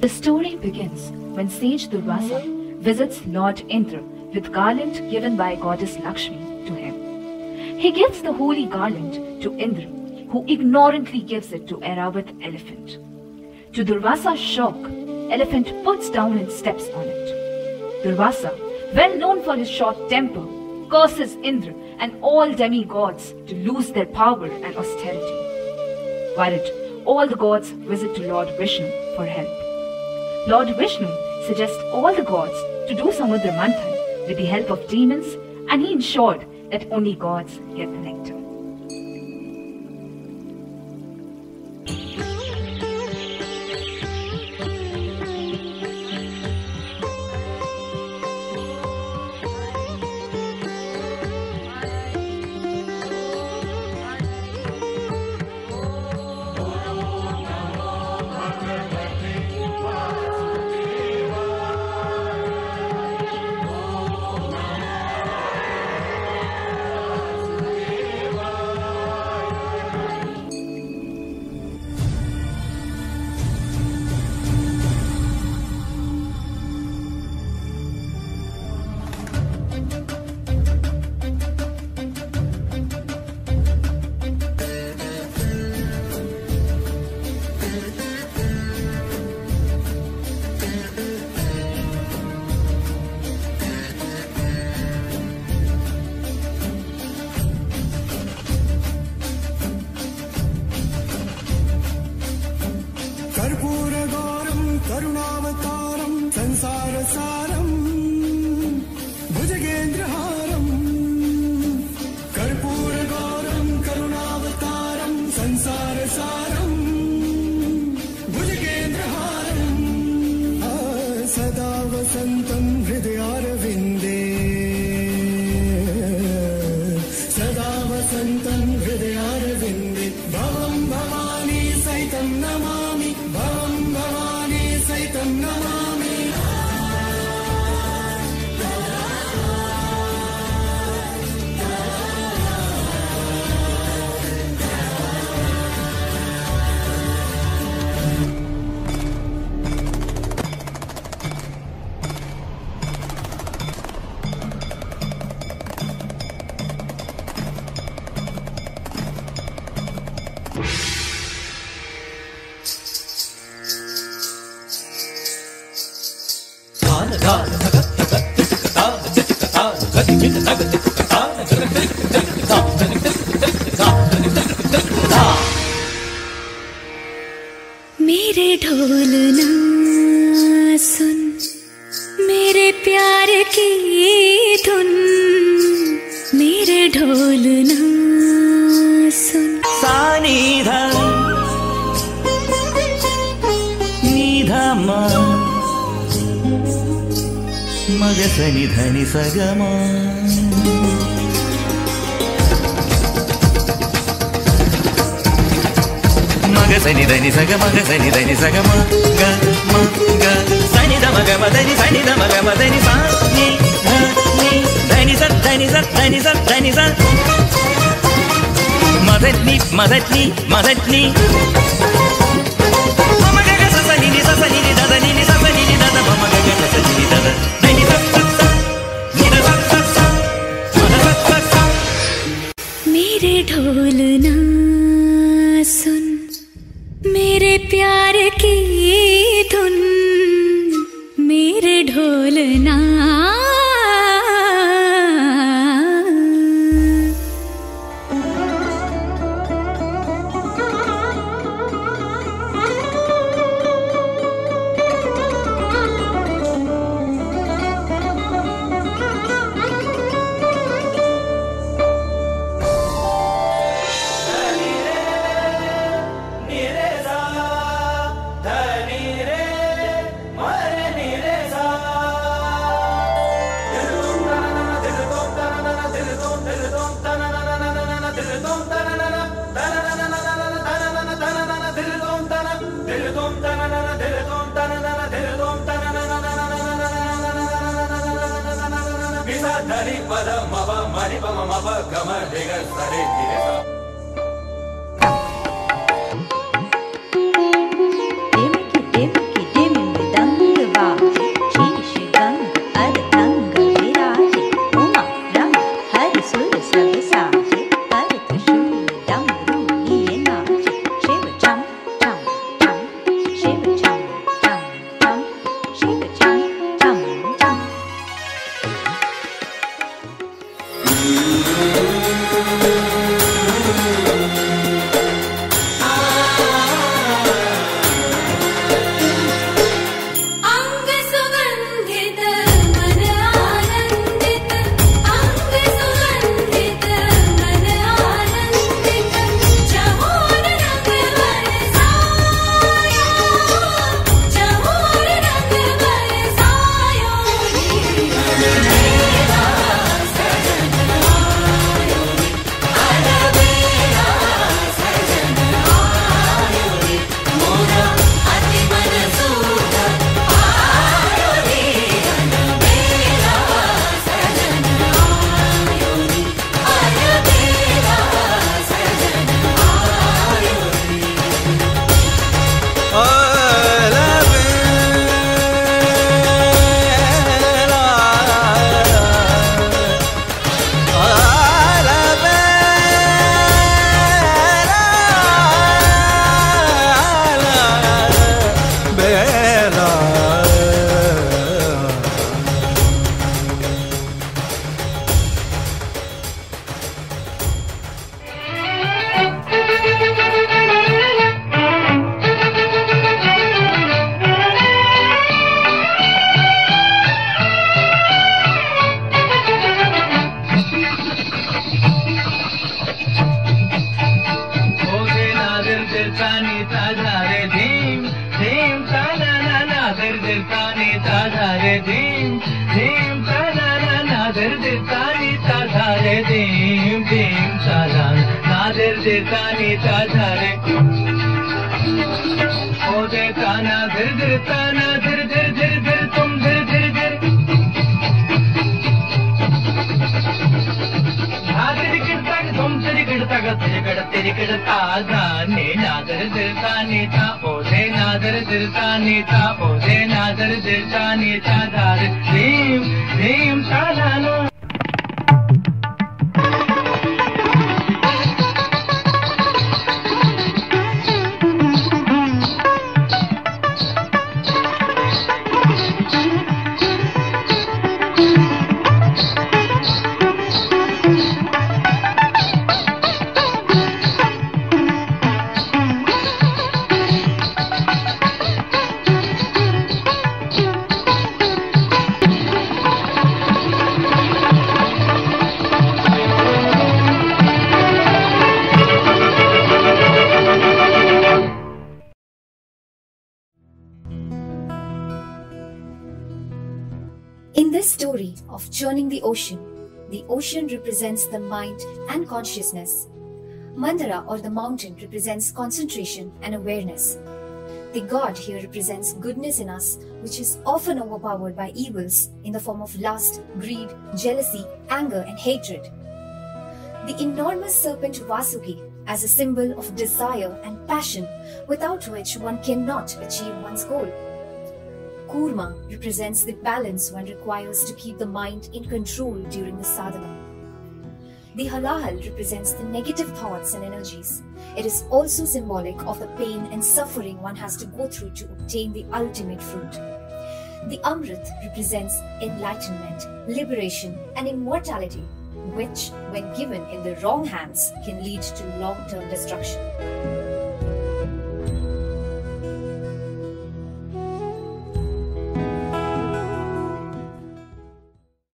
The story begins when sage Durvasa visits Lord Indra with garland given by goddess Lakshmi to him. He gives the holy garland to Indra, who ignorantly gives it to Airavat elephant. To Durvasa's shock, elephant puts down and steps on it. Durvasa, well known for his short temper, curses Indra and all demigods to lose their power and austerity. Worried, all the gods visit to Lord Vishnu for help. Lord Vishnu suggests all the gods to do Samudra Manthan with the help of demons and he ensured that only gods get the nectar. करुणावतारं संसारसारम् भुजगेन्द्रहारम् कर्पूरगौरं करुणावतारं संसारसारम् भुजगेन्द्रहारम् सदा वसन्तं you can Mr. it. మగ సని ధని సగమా. మగ సని ధని సగ మగ సని ధని సగమ. గ మగ సని ద మగ మదని సని ద మగ మదని సా ని ధ ని ధని స ధని స ధని స ధని స. మదట్ని మదట్ని మదట్ని தரிபத மவ மணிபம மப கம ஜெகசரி திரசா Shiva change? తాని తాధారే దీం దీం తాధారా నాదర్ దే తాని తాధారే దీం దీం తాధారా నాదర్ దే తాని తాధారే ఓ దే తానా దిర్ దిర్ తానా దిర్ దిర్ निकलता जाने नाजर दिल का नेता, ओझे नाजर दिल का नेता, ओझे नाजर दिल का नेता दार Bhim Bhim this story of churning the ocean, the ocean represents the mind and consciousness. Mandara or the mountain represents concentration and awareness. The god here represents goodness in us, which is often overpowered by evils in the form of lust, greed, jealousy, anger, and hatred. The enormous serpent Vasuki as a symbol of desire and passion, without which one cannot achieve one's goal. Kurma represents the balance one requires to keep the mind in control during the sadhana. The halahal represents the negative thoughts and energies. It is also symbolic of the pain and suffering one has to go through to obtain the ultimate fruit. The amrit represents enlightenment, liberation, and immortality, which, when given in the wrong hands, can lead to long term destruction.